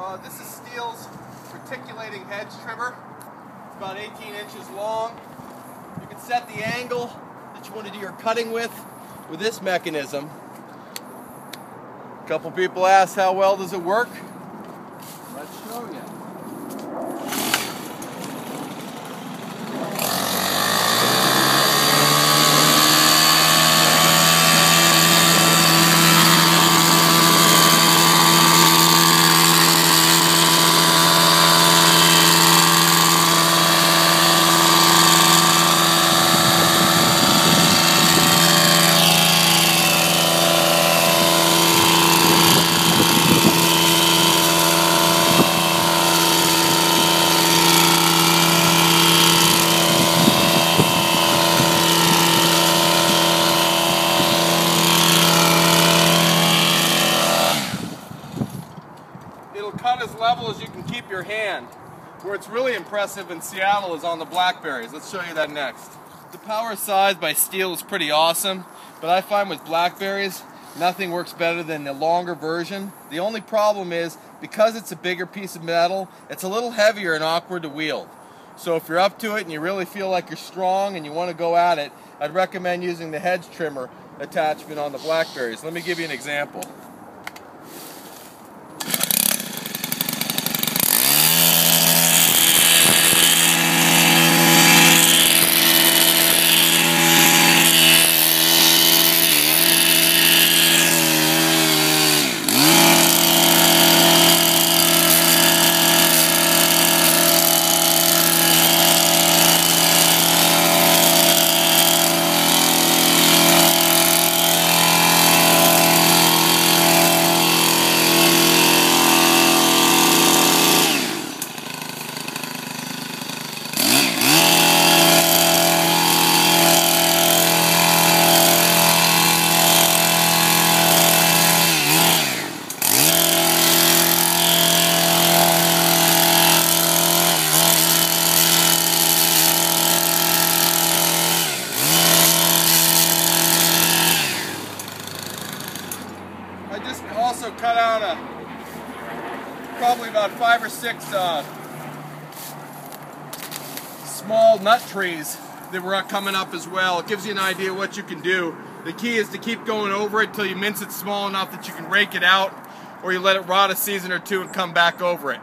Uh, this is Stihl's reticulating hedge trimmer. It's about 18 inches long. You can set the angle that you want to do your cutting with with this mechanism. A couple people asked how well does it work? Let's show you. It'll cut as level as you can keep your hand. Where it's really impressive in Seattle is on the blackberries. Let's show you that next. The power size by Stihl is pretty awesome, but I find with blackberries, nothing works better than the longer version. The only problem is, because it's a bigger piece of metal, it's a little heavier and awkward to wield. So if you're up to it and you really feel like you're strong and you want to go at it, I'd recommend using the hedge trimmer attachment on the blackberries. Let me give you an example. Also cut out a probably about five or six uh, small nut trees that were coming up as well. It gives you an idea what you can do. The key is to keep going over it till you mince it small enough that you can rake it out or you let it rot a season or two and come back over it.